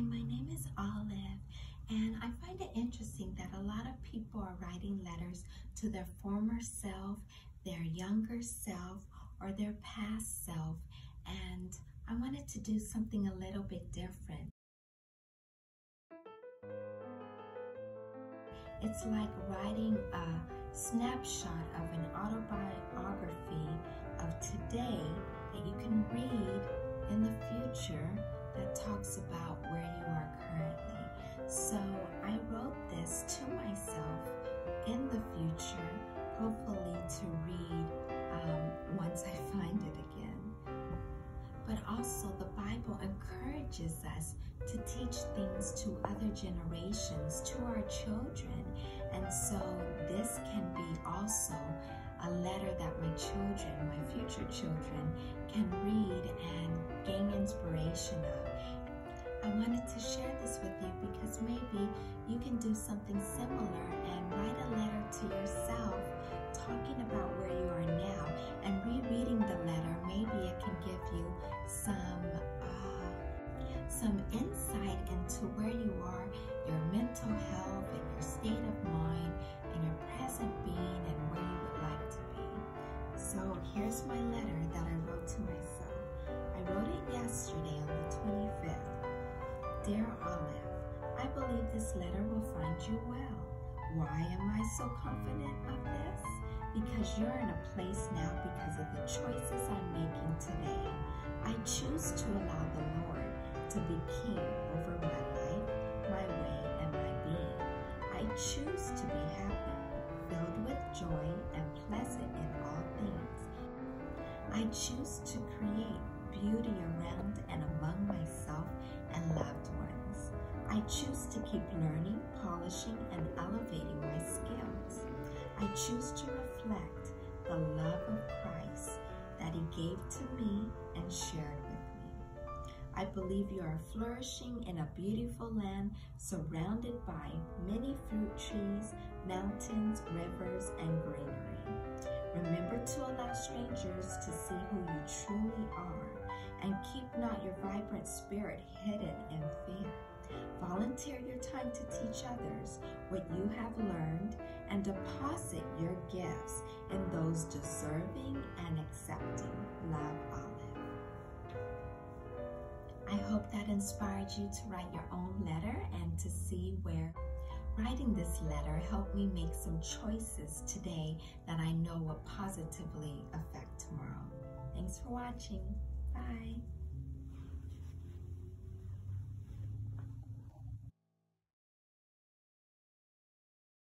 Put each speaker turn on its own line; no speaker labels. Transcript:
My name is Olive, and I find it interesting that a lot of people are writing letters to their former self, their younger self, or their past self, and I wanted to do something a little bit different. It's like writing a snapshot of an autobiography of today that you can read in the future that talks about So I wrote this to myself in the future, hopefully to read um, once I find it again. But also the Bible encourages us to teach things to other generations, to our children. And so this can be also a letter that my children, my future children, can read and gain something similar and write a letter to yourself talking about where you are now and rereading the letter. Maybe it can give you some uh, some insight into where you are, your mental health and your state of mind and your present being and where you would like to be. So here's my letter that I wrote to myself. I wrote it yesterday on the 25th. Dear believe this letter will find you well. Why am I so confident of this? Because you're in a place now because of the choices I'm making today. I choose to allow the Lord to be king over my life, my way, and my being. I choose to be happy, filled with joy, and pleasant in all things. I choose to create beauty around and among myself and loved ones. I choose to keep learning, polishing, and elevating my skills. I choose to reflect the love of Christ that He gave to me and shared with me. I believe you are flourishing in a beautiful land surrounded by many fruit trees, mountains, rivers, and greenery. Remember to allow strangers to see who you truly are and keep not your vibrant spirit hidden in fear. To teach others what you have learned and deposit your gifts in those deserving and accepting. Love, Olive. I hope that inspired you to write your own letter and to see where writing this letter helped me make some choices today that I know will positively affect tomorrow. Thanks for watching. Bye.